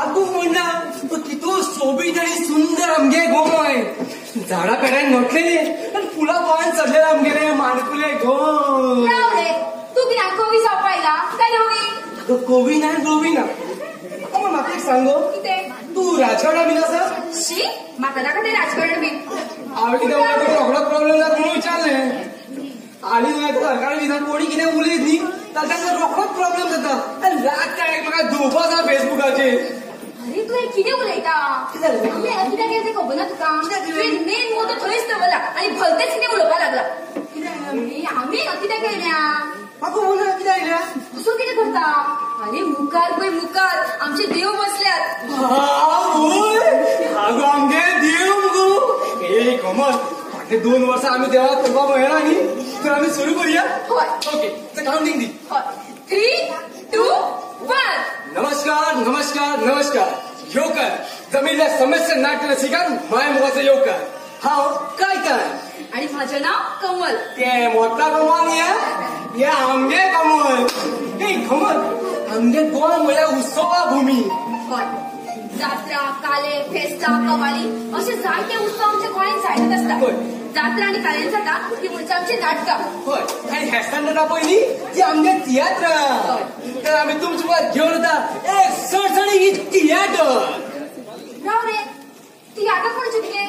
आगू म्हणला तो कितो सोबीत आणि सुंदर आमगे गोय झाडा पेड्यान नटलेले आणि फुला पान चढलेले आमगेले माणकुले गोय राव रे तू कित्याक कवी जावपायला काय नवी तो कोवी ना गोवी ना अहो, म्हाका एक सांगो. तू राजकारणात बीन आसा शी म्हाका नाका तें राजकारण बी हांवें कितें म्हणटा तो रोखडोच प्रॉब्लेम जाता म्हणून विचारलें. आनी सरकार विधान कोणी कितें उलयत न्ही ताका रोखडोच प्रॉब्लेम जाता आनी रातच्या एक म्हाका धुवपा आसा फेसबुकाचेर अरे तू हे कितें उलयता कितें जालें? आमी हांगा कित्याक येता तें खबर ना तुका मेन मुद्दो थंयच दवरला आनी भलतेच कितें उलोवपाक लागला आमी कित्याक येयल्या म्हाका म्हणा कितें आयल्या असो कितें करता अरे मुखार पळय मुखार आमचे देव बसल्यात आगो आमगे देव मुगो ए कमल फाटले दोन वर्सां आमी देवाक करपाक मेळना न्ही तर आमी सुरू करुया हय ओके काउंटिंग दी हय थ्री नमस्कार नमस्कार नमस्कार. येवकार जमिल्ल्या समस्या नाट्य रसिकांक माय मोगाचो येवकार हांव कायतान आणि माझं नाव कमल. ते मोठा कमल या? हे आमगे कमल. हे कमल आमगे गोंय म्हळ्यार उत्सवा भूमी. कवाली असे जायते उत्सव आमच्या गोंयांत जायत असतात. जात्रा आणि काल्यान जाता ती म्हणजे आमची नाटकां. होय. आणि हेस्तान जाता ती आमगे तियात्र तर आमी तुमचे मुखार घेवन येता एक सणसणी ही तियात्र राव रे. ती आता कोण? चितके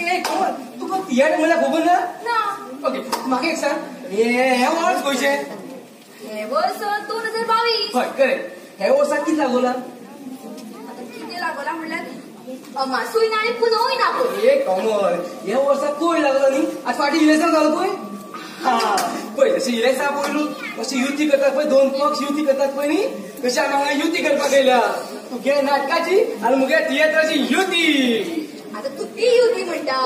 हे कमल तुका तियात्र खबर ना. ना. ओके म्हाका एक सांग. हे वर्स गोंयचे हे वर्ष दोन हजार बावीस. हय करेक्ट हे वर्साक कितें लागोला आता किती लागला म्हणल्यार अमासूय ना आणि पुनवूय ना पळय हे कमल हे वर्साक कोय लागलो न्ही आज फाटी इलेक्शन पळय हा पळय इलेक्शन पयलू अशी युती करतात पळय दोन पक्ष युती करतात पळय न्ही तशी आमी हांगा युती करपाक येयल्या तुगे नाटकाची आनी मुगे तियात्राची युती आता तू ती युती म्हणटा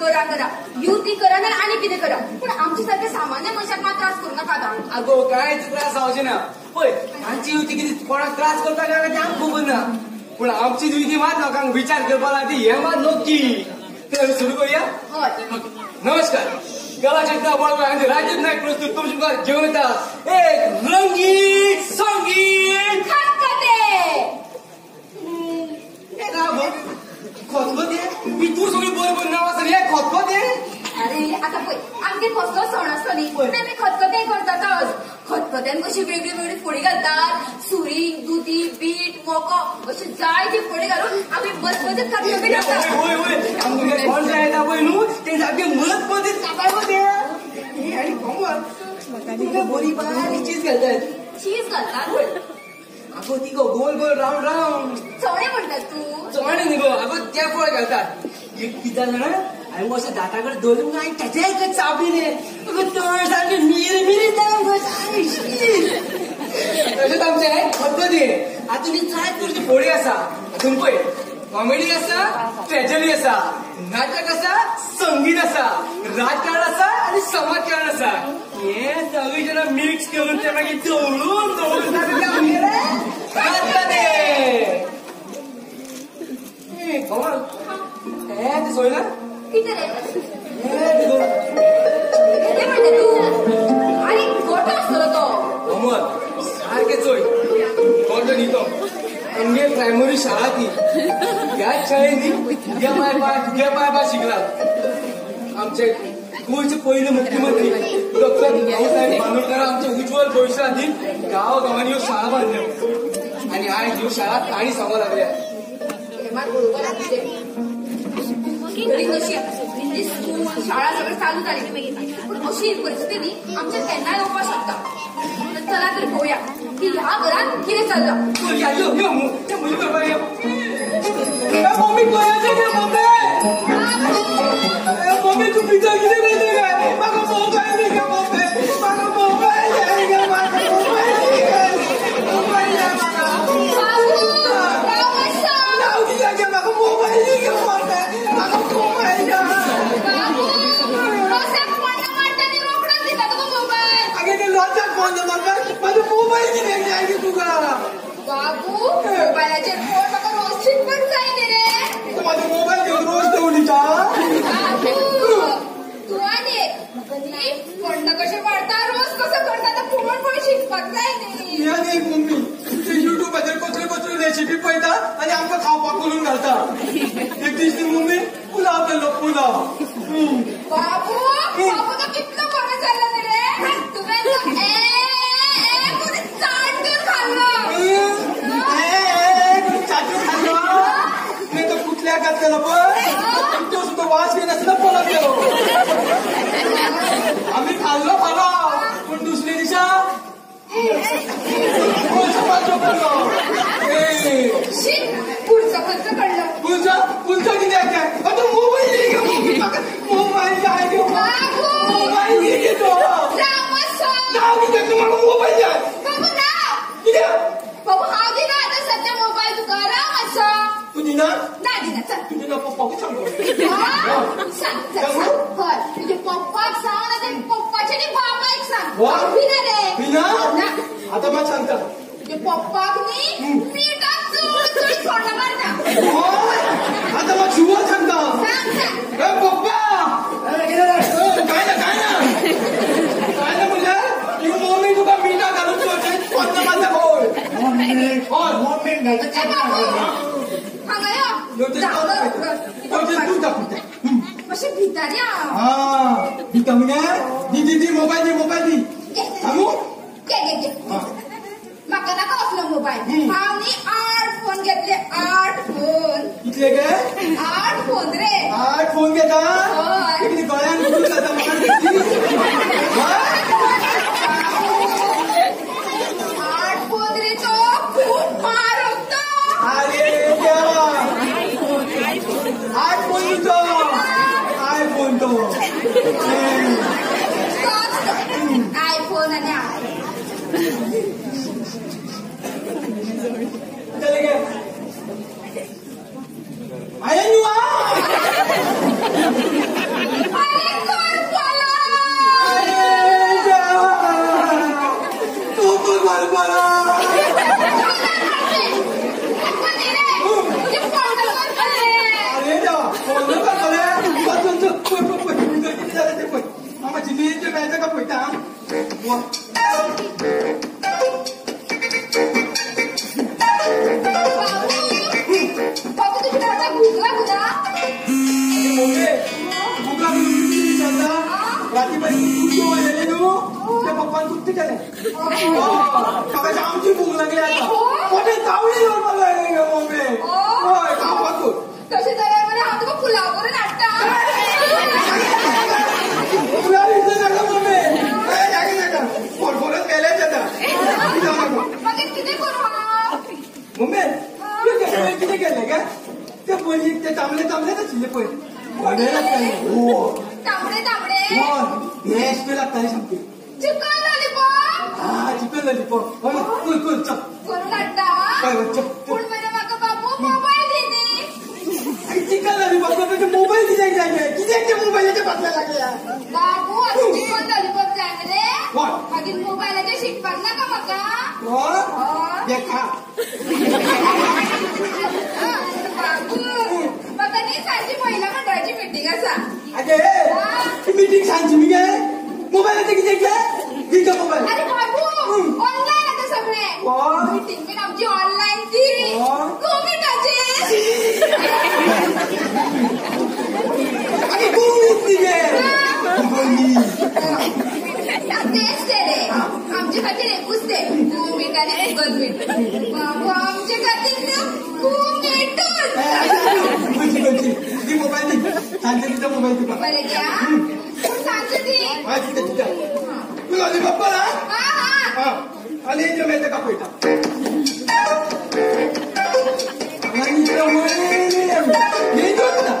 करा करा युती करा ना आणि कितें करा पण आमच्या सारख्या सामान्य मनशाक मात्र त्रास करू नका आता आगो कांयच त्रास जावचे ना पळय आमची युती कितें कोणाक त्रास करता काय तें आमकां खबर ना पूण आमची युती मात लोकांक विचार करपाक लागली हे मात नक्की. तर आमी सुरू करूया. हय नमस्कार. कलाक्षेत्र बळवा आणि राजीव नाईक प्रस्तुत तुमच्या मुखार घेऊन येता एक रंगीत संगीत. हे खतखते? मी तू सगळी बरोबर नाव असं हे खतखते? अरे आता पळय आमगे कसलो सण आसतो न्ही पळय. पण आमी खतखतें करतातच खतखत्यान कशी वेगळी वेगळी फोडी घालतात. सुरी दुदी बीट मोको अशी जायती फोडी घालून आमी मजमजीत खतखतें होय करतात होय होय आमगे कोण जाय येता पळय न्हू ते सारखे मत मध्ये कापायमध्ये हे आणि कमल तुमका बरी बारीक चीज घालतात चीज घालतात. अगो ती गो गोल गोल राऊंड राऊंड. चवणे म्हणटात तू. चोणे न्ही गो. अगो त्या फळ घालतात. एक किती जाणा हांवें वर्ष दाताकडे धरून आणि त्याच्या एक चापीने अगो तळ सारखे मिरी मिरी जाऊन गो सारी शीर. तशेंच आमचे पद्दती आतां नी जाय तुझी फोडी असा? अजून पळय कॉमेडी असा? ट्रॅजडी असा? नाटक असा? संगीत असा? राजकारण असा? आणि समाजकारण असा? हे सगळी जण मिक्स करून ते मागीर दवळून दवळून ते आमगेलें खतखतें. हे ते सोयला कितें रे तो प्रायमरी शाळा ती ह्याच शाळेनी तुगे माय बाय तुगे माय आमचे गोंयचे पयले मुख्यमंत्री डॉक्टर भाऊसाहेब बांदोडकर आमचे उज्ज्वल भविष्यातील गांव गांवांनी ह्यो शाळा बांधल्या आणि आयज ह्यो शाळा काणी सांगो लागल्या म्हणजे स्कूल शाळा सगळं चालू झाली पण अशी परिस्थिती न्ही आमच्या केन्नाय येवपाक शकता चला तर पळोवया की ह्या घरात कितें चल्लां? तुका बाबू मोबायलाचेर फोन म्हाका रोज शिकवण जाय न्ही रे. तू म्हाजो मोबाईल घेवन रोज देंवलीता बाबू तू. म्हाका न्ही फोंड कशें मारता रोज कसो करता? तो फुगोन पण शिकपाक जाय न्ही? या नाही मम्मी. ते कसले कसले रेसिपी पळयता आनी आमकां खावपाक करून घालता एक दीस ती मम्मी पुलाव केल्लो पुलाव. बाबू बाबू तो कितलं बरं झालं pela तुझे पप्पाक नी मीठात चूड चूड सोडला मार ना होय. आता मग शिवर सांगता सांग सांग ए पप्पा ए, काय ना काय ना। काय ना म्हणजे ही। मम्मी। तुका मीठा घालून सोडते कोणता माझा होय होय ए बाबू हांगा यो लोटस जाऊ तू दाखवते मातशें भितर या हा दिता म्हणजे दी दी दी मोबाईल दी मोबाईल दी। सांगू घे घे घे हा. म्हाका मोबाईल न्ही आठ फोन घेतले. आठ फोन. कितले गे? आठ फोन रे. आठ फोन घेता? गळ्यान कुठून जाता मला आठ फोन रे तो खूप मारवतो अरे देवा आठ फोन तो आय फोन तो आयफोन आणि आय चले गे आय यू तू तू बोल बोला किंवा गेले तू त्या पप्पान कुठे केले काकाची आमची भूक लागली आता मोठे तावडी येऊन मला लागले गे मम्मी होय खावा तू तशी तर म्हणे हा तुका पुलाव करून हाडटा तुला इथं नका मम्मी काय जागे नका फोडफोडच गेले आता इथं नको. मागीर कितें करू हांव मम्मी तू केले किती केले का ते पयली ते तांबले तांबले नाशिल्ले पळय तांबडे तांबडे. Chicken lollipop. हा चिकन लॉलीपॉप. हय कर कर चल. करून हाडटा हय हय चल पूण मरे म्हाका बाबू मोबाईल दिनी चिकन लॉलीपॉप करता मोबाईल कित्याक जाय गे कित्याक ते मोबायलाच्या बातम्या लागल्या बाबू आता चिकन लॉलीपॉप जाय हय मागीर मोबायलाचेर शिकपाक नाका म्हाका हो. गे दिका मोबाईल अरे बाबू ऑनलाईन आता सगळे मिटींग बीन आमची ऑनलाईन ती हय. कोविडाची आगे कोण ती गे बोली तेच ते रे आमच्या खातीर एकूच ते मीठ आणि मीठ बाबू आमच्या खातीर खूप मीठून कोणची कोणची ती मोबाईल दी सांगते तिचा मोबाईल तुका बरं घ्या पूण सांगते ती हा तू लॉलीपॉप ना हा हा हा आणि इथे मी का पळता आणि इथं वर- हे जोड ना.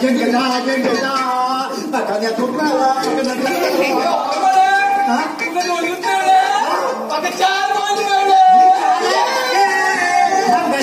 Get down, get down. makanya aku rela Hah? Pakai jarum aja Sampai